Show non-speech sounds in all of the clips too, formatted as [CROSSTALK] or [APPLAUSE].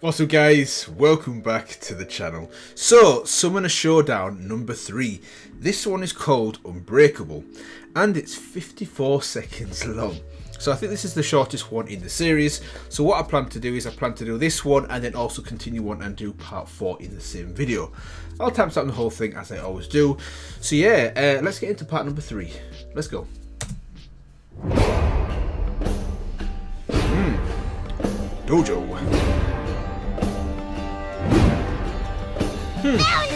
What's up guys, welcome back to the channel. So, Summoner Showdown number 3. This one is called Unbreakable and it's 54 [LAUGHS] seconds long. So I think this is the shortest one in the series. So what I plan to do is I plan to do this one and then also continue on and do part 4 in the same video. I'll timestamp the whole thing as I always do. So yeah, uh, let's get into part number 3. Let's go. Hmm. Dojo. Wow.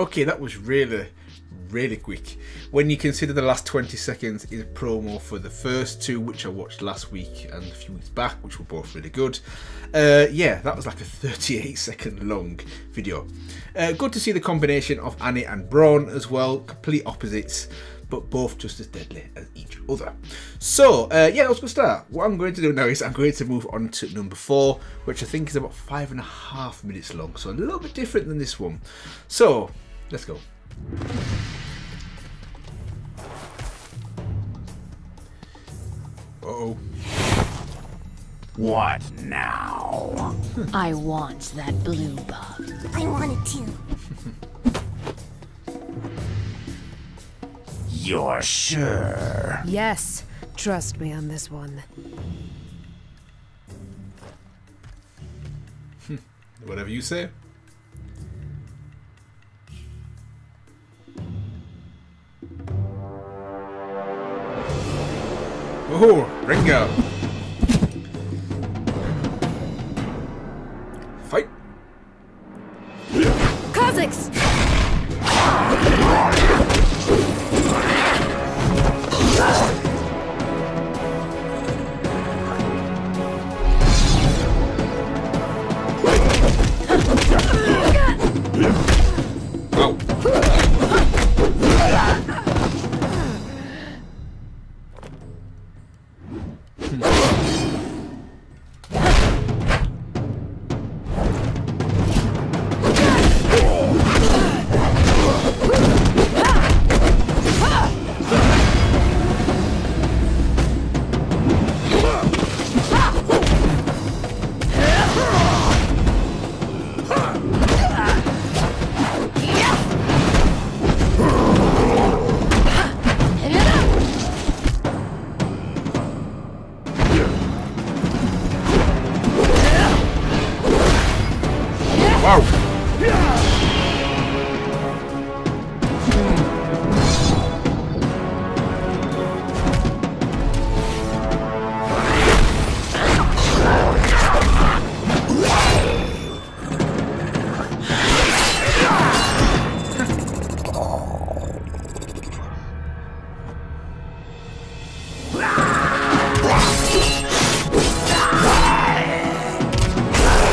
Okay, that was really, really quick. When you consider the last 20 seconds is promo for the first two, which I watched last week and a few weeks back, which were both really good. Uh, yeah, that was like a 38 [LAUGHS] second long video. Uh, good to see the combination of Annie and Braum as well, complete opposites, but both just as deadly as each other. So, uh, yeah, let's go start. What I'm going to do now is I'm going to move on to number four, which I think is about five and a half minutes long, so a little bit different than this one. So, let's go. Uh oh. What now? I want that blue bug. I want it too. [LAUGHS] You're sure? Yes, trust me on this one. [LAUGHS] Whatever you say. Oh, Ringo.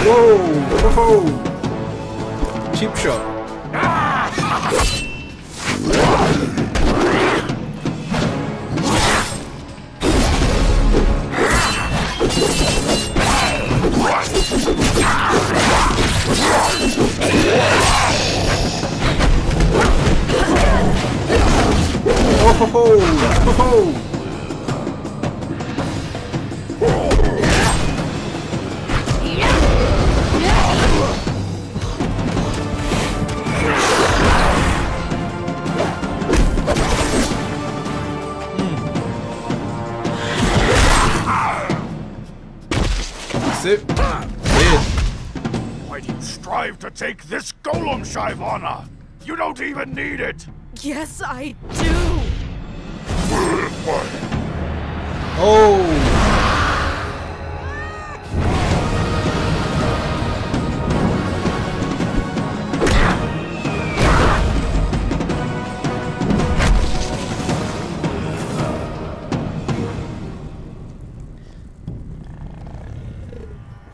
Whoa! Whoa! Cheap shot. Oh ho ho! Ho ho! It. Dead. Why do you strive to take this golem, Shyvana? You don't even need it! Yes, I do! Oh!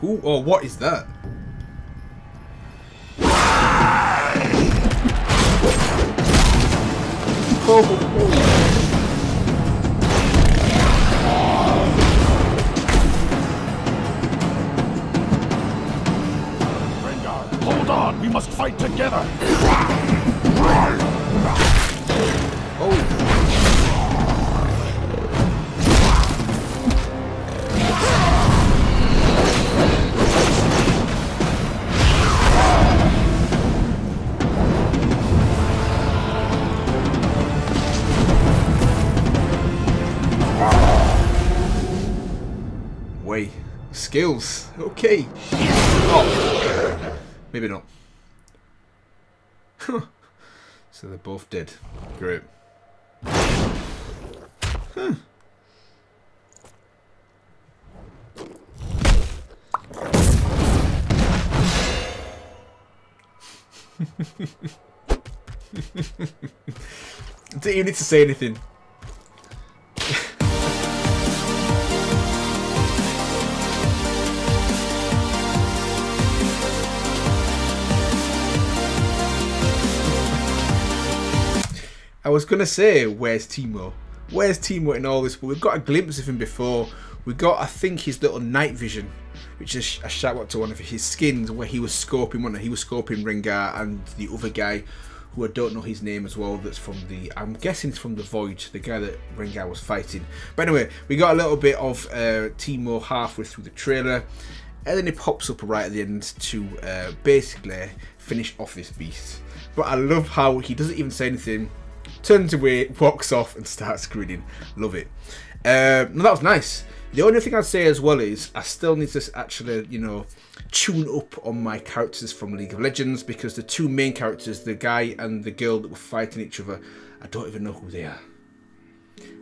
Who or what is that? Oh, We must fight together! Skills. Okay. Oh. Maybe not. so they're both dead. Great. Huh. [LAUGHS] Didn't even need to say anything. Was gonna say, where's Teemo? Where's Teemo in all this? But we've got a glimpse of him before. We got, I think, his little night vision, which is a shout out to one of his skins where he was scoping one. He was scoping Rengar and the other guy, who I don't know his name as well. That's from the, I'm guessing it's from the Void, the guy that Rengar was fighting. But anyway, we got a little bit of uh, Teemo halfway through the trailer, and then he pops up right at the end to uh, basically finish off this beast. But I love how he doesn't even say anything turns away, walks off, and starts grinning. Love it. Um, that was nice. The only thing I'd say as well is I still need to actually, you know, tune up on my characters from League of Legends because the two main characters, the guy and the girl that were fighting each other, I don't even know who they are.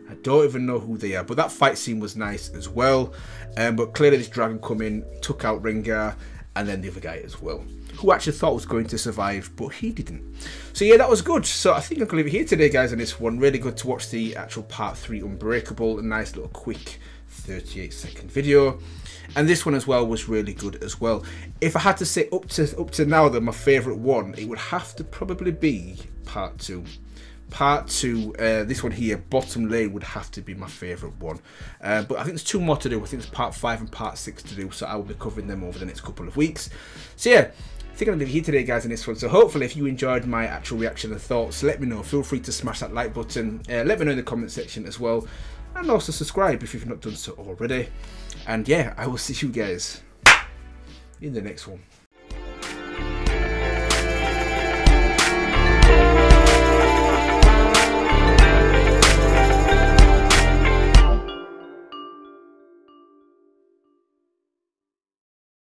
I don't even know who they are, but that fight scene was nice as well. Um, but clearly, this dragon come in, took out Rengar, and then the other guy as well, who actually thought was going to survive, but he didn't. So yeah, that was good. So I think I'm going to leave it here today, guys, on this one. Really good to watch the actual part 3 Unbreakable. A nice little quick 38 second video. And this one as well was really good as well. If I had to say up to up to now that my favourite one, it would have to probably be part 2 part two uh, this one here bottom lane would have to be my favorite one uh, but i think there's two more to do i think there's part five and part six to do so i will be covering them over the next couple of weeks so yeah I think I'm going to leave here today, guys, in this one. So hopefully, if you enjoyed my actual reaction and thoughts, let me know. Feel free to smash that like button. Uh, let me know in the comment section as well. And also subscribe if you've not done so already. And yeah, I will see you guys in the next one.